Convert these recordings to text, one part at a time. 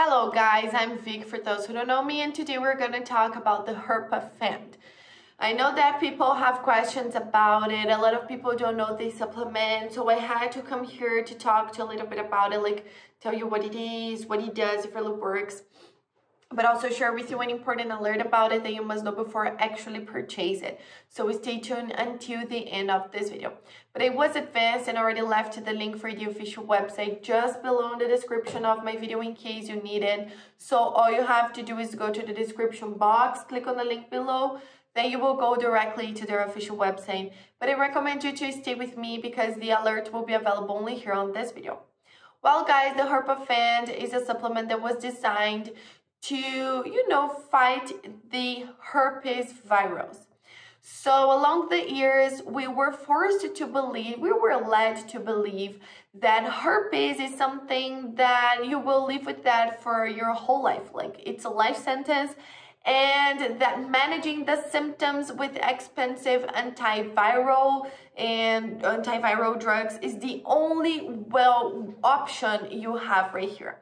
Hello guys, I'm Vic. For those who don't know me and today we're going to talk about the Herpafend. I know that people have questions about it, a lot of people don't know this supplement, so I had to come here to talk to a little bit about it, like tell you what it is, what it does, if it really works but also share with you an important alert about it that you must know before actually purchase it. So stay tuned until the end of this video. But it was advanced and already left the link for the official website just below in the description of my video in case you need it. So all you have to do is go to the description box, click on the link below, then you will go directly to their official website. But I recommend you to stay with me because the alert will be available only here on this video. Well guys, the Herpafend is a supplement that was designed to, you know, fight the herpes virus. So along the years, we were forced to believe, we were led to believe that herpes is something that you will live with that for your whole life. Like it's a life sentence and that managing the symptoms with expensive antiviral and antiviral drugs is the only well option you have right here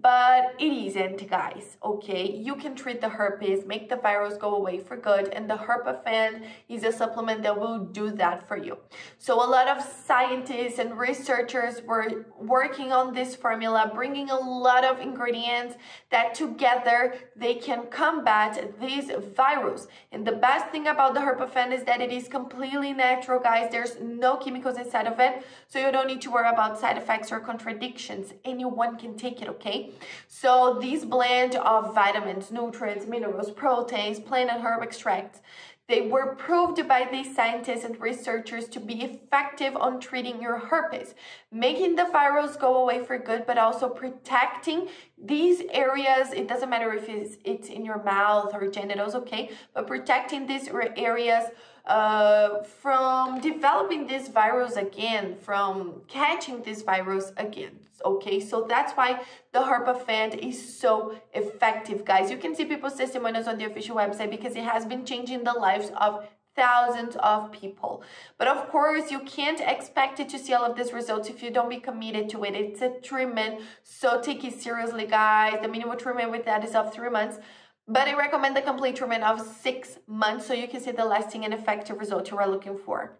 but it isn't guys okay? You can treat the herpes make the virus go away for good and the herpafend is a supplement that will do that for you. So a lot of scientists and researchers were working on this formula bringing a lot of ingredients that together they can combat this virus. And the best thing about the herpafend is that it is completely natural guys. There's no chemicals inside of it so you don't need to worry about side effects or contradictions. Anyone can take it okay so these blend of vitamins, nutrients, minerals, proteins, plant and herb extracts, they were proved by these scientists and researchers to be effective on treating your herpes, making the virus go away for good, but also protecting these areas. It doesn't matter if it's, it's in your mouth or genitals, okay? But protecting these areas uh, from developing this virus again, from catching this virus again. Okay, so that's why the Herpafend is so effective, guys. You can see people's testimonials on the official website because it has been changing the lives of thousands of people. But of course, you can't expect it to see all of these results if you don't be committed to it. It's a treatment, so take it seriously, guys. The minimum treatment with that is of three months. But I recommend the complete treatment of six months so you can see the lasting and effective result you are looking for.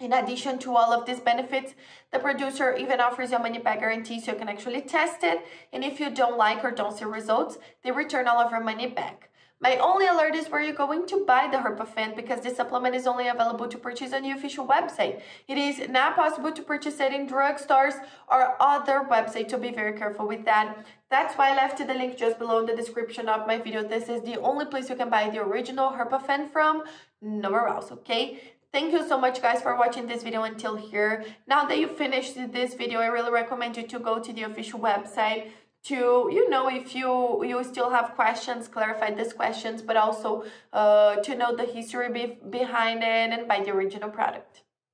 In addition to all of these benefits, the producer even offers you a money back guarantee so you can actually test it. And if you don't like or don't see results, they return all of your money back. My only alert is where you're going to buy the Herpafend because this supplement is only available to purchase on the official website. It is not possible to purchase it in drugstores or other websites, so be very careful with that. That's why I left the link just below in the description of my video. This is the only place you can buy the original Herpafend from, nowhere else, okay? Thank you so much guys for watching this video until here. Now that you finished this video, I really recommend you to go to the official website to you know if you you still have questions clarify these questions but also uh, to know the history be behind it and buy the original product